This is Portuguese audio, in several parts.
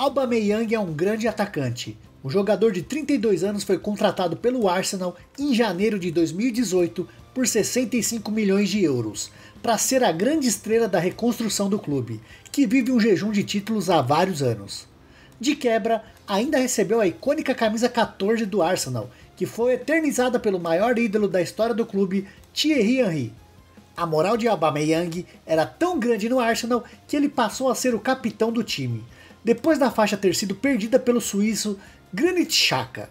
Aubameyang é um grande atacante. O jogador de 32 anos foi contratado pelo Arsenal em janeiro de 2018 por 65 milhões de euros, para ser a grande estrela da reconstrução do clube, que vive um jejum de títulos há vários anos. De quebra, ainda recebeu a icônica camisa 14 do Arsenal, que foi eternizada pelo maior ídolo da história do clube, Thierry Henry. A moral de Aubameyang era tão grande no Arsenal que ele passou a ser o capitão do time, depois da faixa ter sido perdida pelo suíço Granit Xhaka.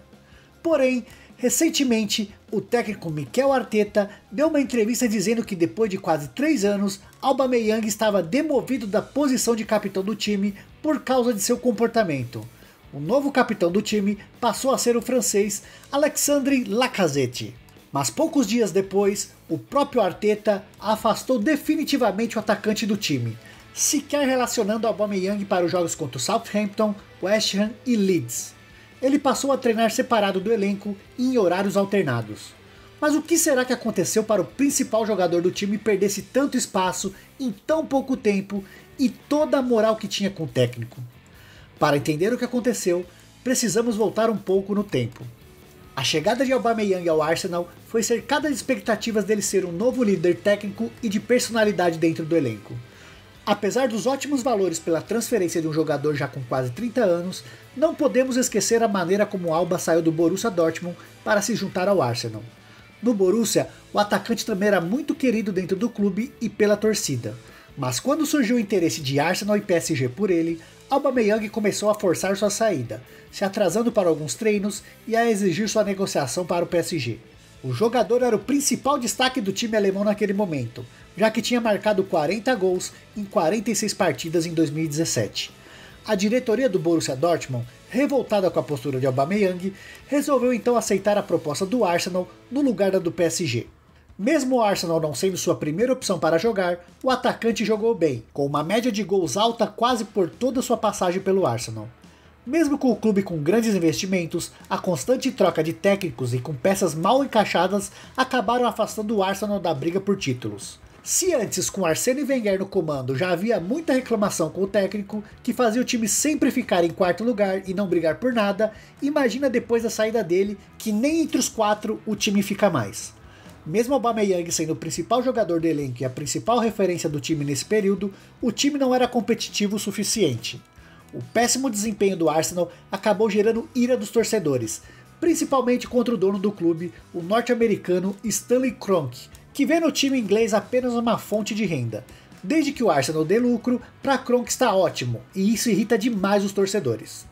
Porém, recentemente, o técnico Mikel Arteta deu uma entrevista dizendo que depois de quase 3 anos, Aubameyang estava demovido da posição de capitão do time por causa de seu comportamento. O novo capitão do time passou a ser o francês Alexandre Lacazette. Mas poucos dias depois, o próprio Arteta afastou definitivamente o atacante do time, sequer relacionando Aubameyang para os jogos contra o Southampton, West Ham e Leeds. Ele passou a treinar separado do elenco e em horários alternados. Mas o que será que aconteceu para o principal jogador do time perder-se tanto espaço em tão pouco tempo e toda a moral que tinha com o técnico? Para entender o que aconteceu, precisamos voltar um pouco no tempo. A chegada de Aubameyang ao Arsenal foi cercada de expectativas dele ser um novo líder técnico e de personalidade dentro do elenco. Apesar dos ótimos valores pela transferência de um jogador já com quase 30 anos, não podemos esquecer a maneira como Alba saiu do Borussia Dortmund para se juntar ao Arsenal. No Borussia, o atacante também era muito querido dentro do clube e pela torcida. Mas quando surgiu o interesse de Arsenal e PSG por ele, Aubameyang começou a forçar sua saída, se atrasando para alguns treinos e a exigir sua negociação para o PSG. O jogador era o principal destaque do time alemão naquele momento, já que tinha marcado 40 gols em 46 partidas em 2017. A diretoria do Borussia Dortmund, revoltada com a postura de Aubameyang, resolveu então aceitar a proposta do Arsenal no lugar da do PSG. Mesmo o Arsenal não sendo sua primeira opção para jogar, o atacante jogou bem, com uma média de gols alta quase por toda sua passagem pelo Arsenal. Mesmo com o clube com grandes investimentos, a constante troca de técnicos e com peças mal encaixadas acabaram afastando o Arsenal da briga por títulos. Se antes com Arsene Wenger no comando já havia muita reclamação com o técnico, que fazia o time sempre ficar em quarto lugar e não brigar por nada, imagina depois da saída dele, que nem entre os quatro o time fica mais. Mesmo Aubameyang sendo o principal jogador do elenco e a principal referência do time nesse período, o time não era competitivo o suficiente. O péssimo desempenho do Arsenal acabou gerando ira dos torcedores, principalmente contra o dono do clube, o norte-americano Stanley Kroenke, que vê no time inglês apenas uma fonte de renda. Desde que o Arsenal dê lucro, para Kroenke está ótimo, e isso irrita demais os torcedores.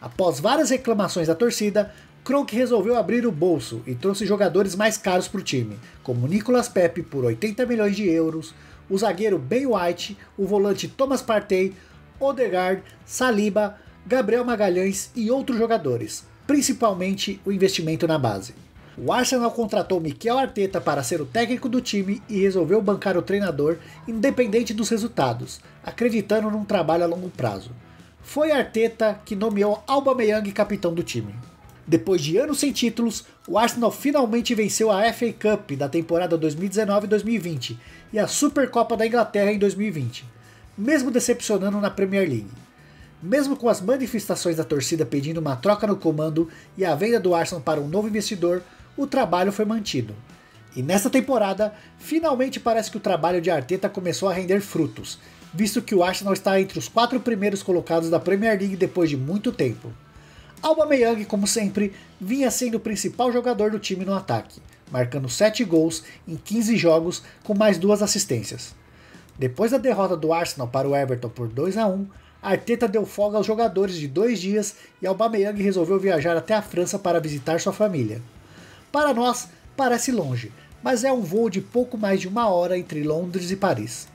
Após várias reclamações da torcida, Kroenke resolveu abrir o bolso e trouxe jogadores mais caros para o time, como Nicolas Pepe por 80 milhões de euros, o zagueiro Ben White, o volante Thomas Partey, Odegaard, Saliba, Gabriel Magalhães e outros jogadores, principalmente o investimento na base. O Arsenal contratou Mikel Arteta para ser o técnico do time e resolveu bancar o treinador independente dos resultados, acreditando num trabalho a longo prazo. Foi Arteta que nomeou Aubameyang capitão do time. Depois de anos sem títulos, o Arsenal finalmente venceu a FA Cup da temporada 2019-2020 e a Supercopa da Inglaterra em 2020, mesmo decepcionando na Premier League. Mesmo com as manifestações da torcida pedindo uma troca no comando e a venda do Arsenal para um novo investidor, o trabalho foi mantido. E nesta temporada, finalmente parece que o trabalho de Arteta começou a render frutos, visto que o Arsenal está entre os quatro primeiros colocados da Premier League depois de muito tempo. Aubameyang, como sempre, vinha sendo o principal jogador do time no ataque, marcando 7 gols em 15 jogos com mais duas assistências. Depois da derrota do Arsenal para o Everton por 2 a 1, Arteta deu folga aos jogadores de dois dias e Aubameyang resolveu viajar até a França para visitar sua família. Para nós, parece longe, mas é um voo de pouco mais de uma hora entre Londres e Paris.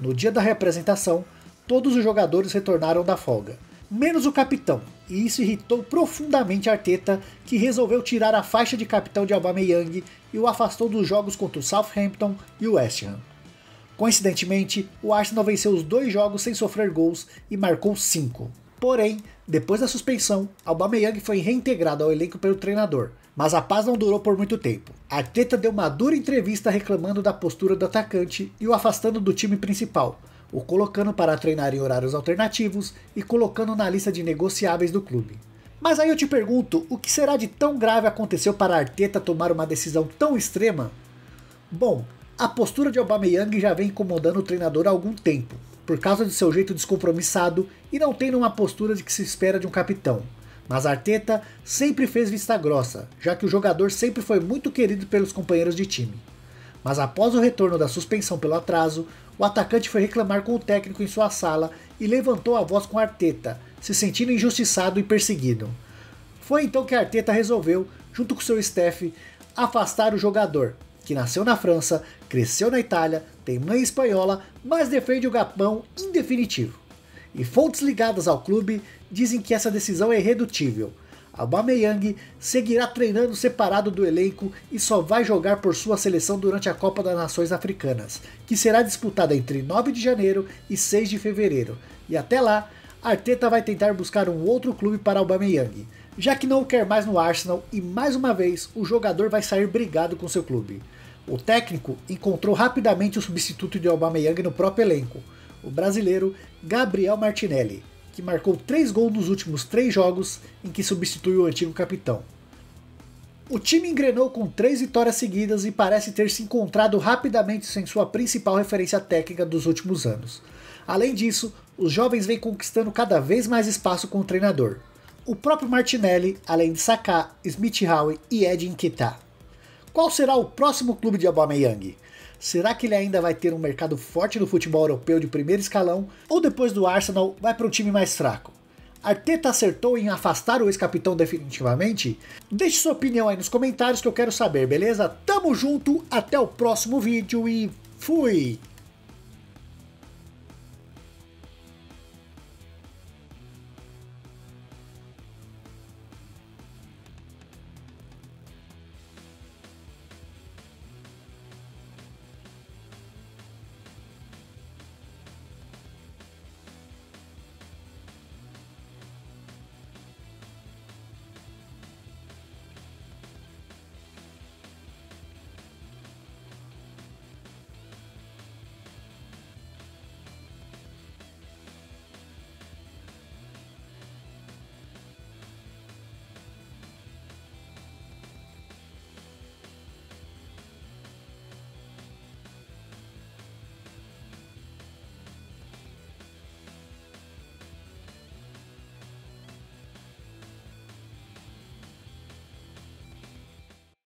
No dia da representação, todos os jogadores retornaram da folga menos o capitão, e isso irritou profundamente Arteta, que resolveu tirar a faixa de capitão de Aubameyang e o afastou dos jogos contra o Southampton e o West Ham. Coincidentemente, o Arsenal venceu os dois jogos sem sofrer gols e marcou cinco. Porém, depois da suspensão, Aubameyang foi reintegrado ao elenco pelo treinador, mas a paz não durou por muito tempo. Arteta deu uma dura entrevista reclamando da postura do atacante e o afastando do time principal, o colocando para treinar em horários alternativos e colocando na lista de negociáveis do clube. Mas aí eu te pergunto, o que será de tão grave aconteceu para Arteta tomar uma decisão tão extrema? Bom, a postura de Aubameyang já vem incomodando o treinador há algum tempo, por causa de seu jeito descompromissado e não tendo uma postura de que se espera de um capitão. Mas Arteta sempre fez vista grossa, já que o jogador sempre foi muito querido pelos companheiros de time. Mas após o retorno da suspensão pelo atraso, o atacante foi reclamar com o técnico em sua sala e levantou a voz com Arteta, se sentindo injustiçado e perseguido. Foi então que Arteta resolveu, junto com seu staff, afastar o jogador, que nasceu na França, cresceu na Itália, tem mãe espanhola, mas defende o Gapão em definitivo. E fontes ligadas ao clube dizem que essa decisão é irredutível. Aubameyang seguirá treinando separado do elenco e só vai jogar por sua seleção durante a Copa das Nações Africanas, que será disputada entre 9 de janeiro e 6 de fevereiro. E até lá, Arteta vai tentar buscar um outro clube para Aubameyang, já que não o quer mais no Arsenal e mais uma vez o jogador vai sair brigado com seu clube. O técnico encontrou rapidamente o substituto de Aubameyang no próprio elenco, o brasileiro Gabriel Martinelli, que marcou três gols nos últimos três jogos em que substituiu o antigo capitão. O time engrenou com três vitórias seguidas e parece ter se encontrado rapidamente sem sua principal referência técnica dos últimos anos. Além disso, os jovens vêm conquistando cada vez mais espaço com o treinador. O próprio Martinelli, além de Saka, Smith Howe e Ed Nketiah. Qual será o próximo clube de Aubameyang? Será que ele ainda vai ter um mercado forte no futebol europeu de primeiro escalão? Ou depois do Arsenal vai para um time mais fraco? Arteta acertou em afastar o ex-capitão definitivamente? Deixe sua opinião aí nos comentários que eu quero saber, beleza? Tamo junto, até o próximo vídeo e fui!